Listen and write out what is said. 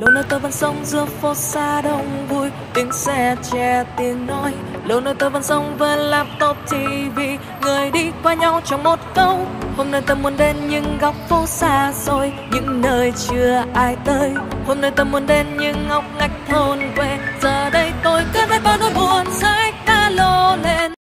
lâu nơi tôi vẫn sống giữa phố xa đông vui, tiếng xe che, tiếng nói. Lâu nơi tôi vẫn sống với laptop tv người đi qua nhau trong một câu. Hôm nay tôi muốn đến những góc phố xa xôi, những nơi chưa ai tới. Hôm nay tôi muốn đến những ngóc ngách thôn quê